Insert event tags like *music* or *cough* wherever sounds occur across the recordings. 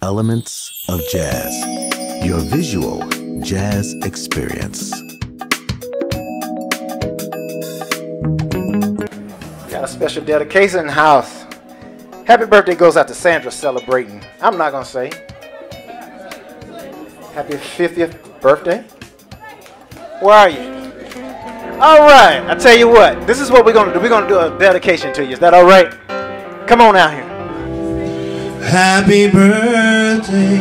Elements of Jazz, your visual jazz experience. Got a special dedication in the house. Happy birthday goes out to Sandra celebrating. I'm not gonna say. Happy 50th birthday. Where are you? All right, I tell you what, this is what we're gonna do. We're gonna do a dedication to you. Is that all right? Come on out here. Happy birthday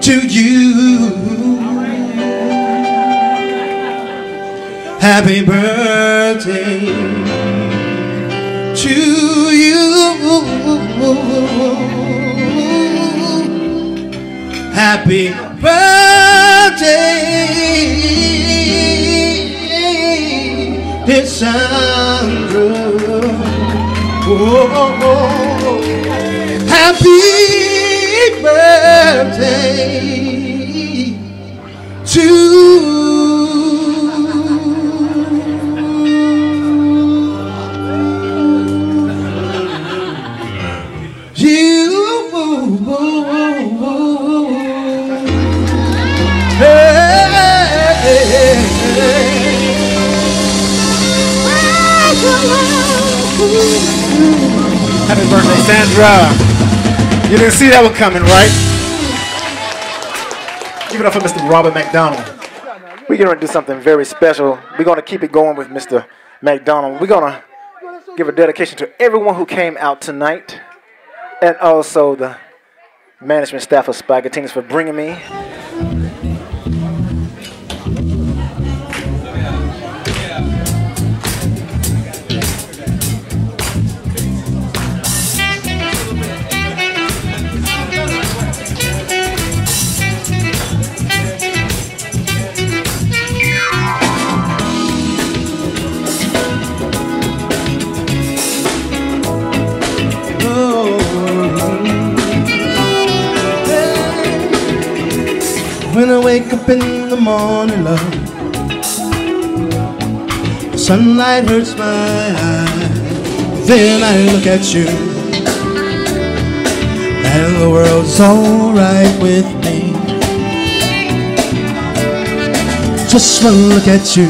to you. Happy birthday to you. Happy birthday, dear Sandra. Oh, oh, oh. Happy birthday to you. Happy birthday, Sandra. You didn't see that one coming, right? Give it up for Mr. Robert McDonald. We're going to do something very special. We're going to keep it going with Mr. McDonald. We're going to give a dedication to everyone who came out tonight and also the management staff of Spaghettinis for bringing me. Wake up in the morning, love, the sunlight hurts my eyes. Then I look at you, and the world's alright with me. Just one look at you,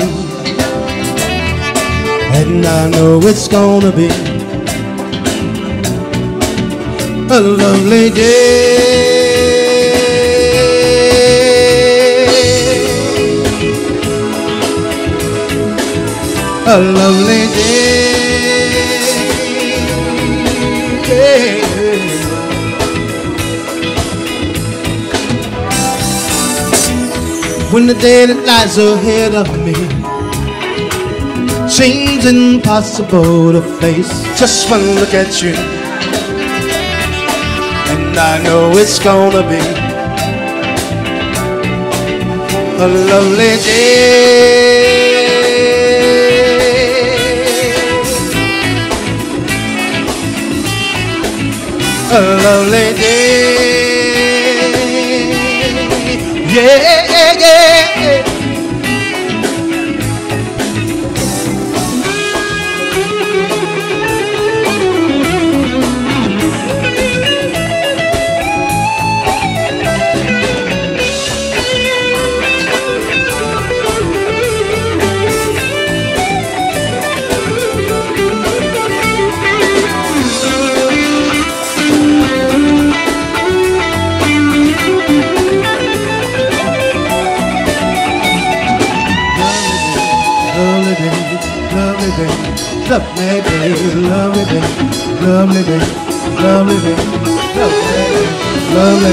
and I know it's gonna be a lovely day. A lovely day. Yeah. When the day that lies ahead of me seems impossible to face, just one look at you and I know it's gonna be a lovely day. A lovely day. Yeah.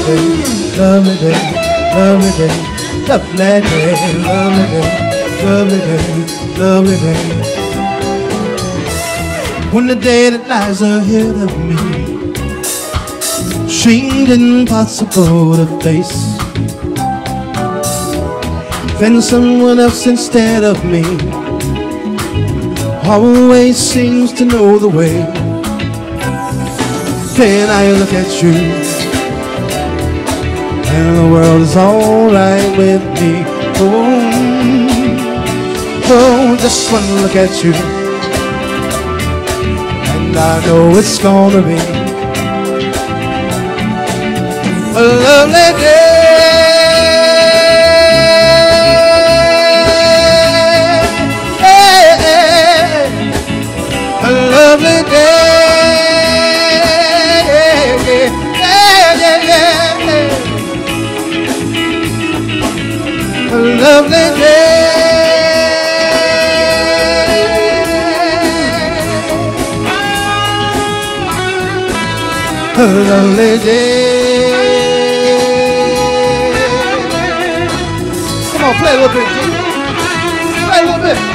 Day, lovely day, lovely day, lovely day, lovely day, lovely day, lovely day. When the day that lies ahead of me seemed impossible to face. Then someone else instead of me always seems to know the way. Then I look at you, and the world is alright with me. Oh, oh, just one look at you, and I know it's gonna be a lovely day. Come on, play a little bit. Jimmy. Play a little bit.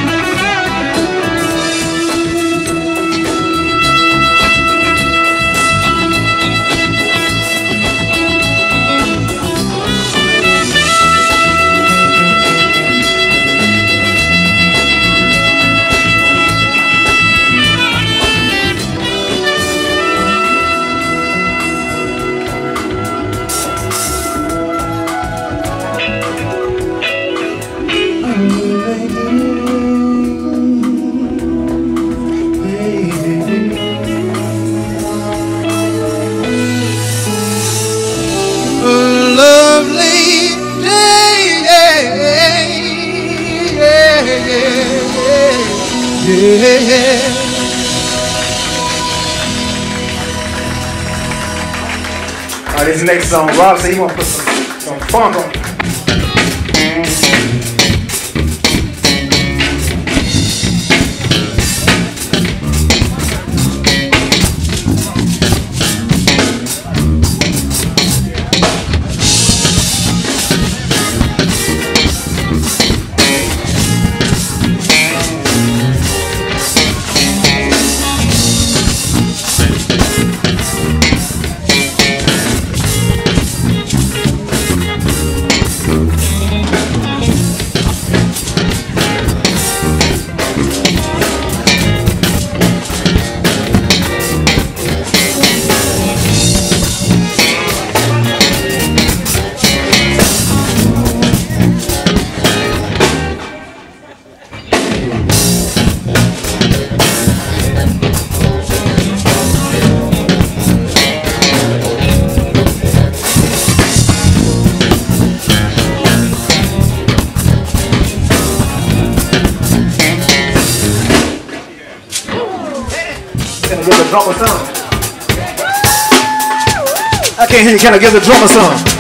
All right, this next song, Rob said he want to put some, some funk on can't hear you. Can I give the drummer some?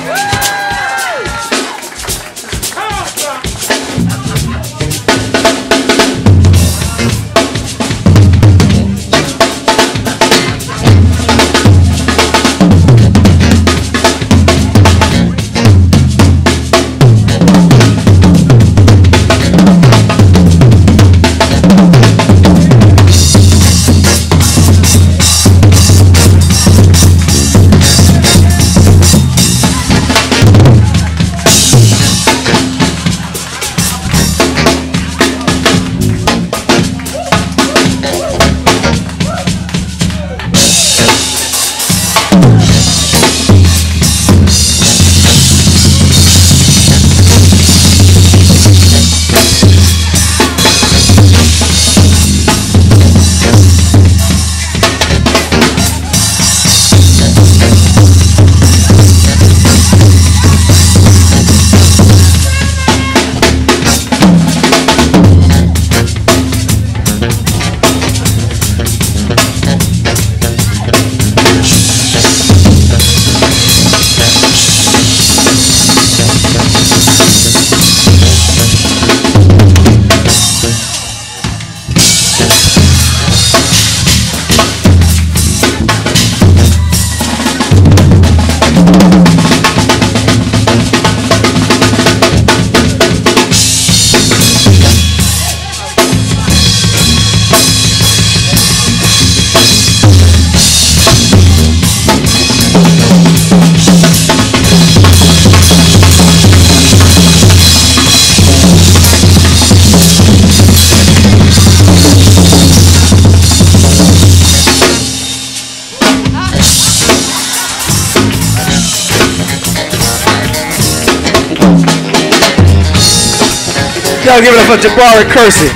give it up for Jabari Kersey.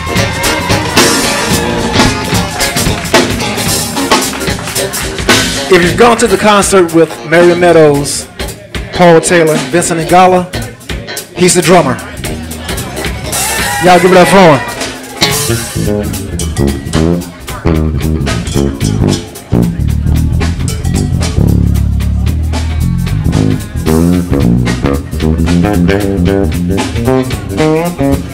If you've gone to the concert with Marion Meadows, Paul Taylor, Vincent Ingala, he's the drummer. Y'all give it up for him. *laughs*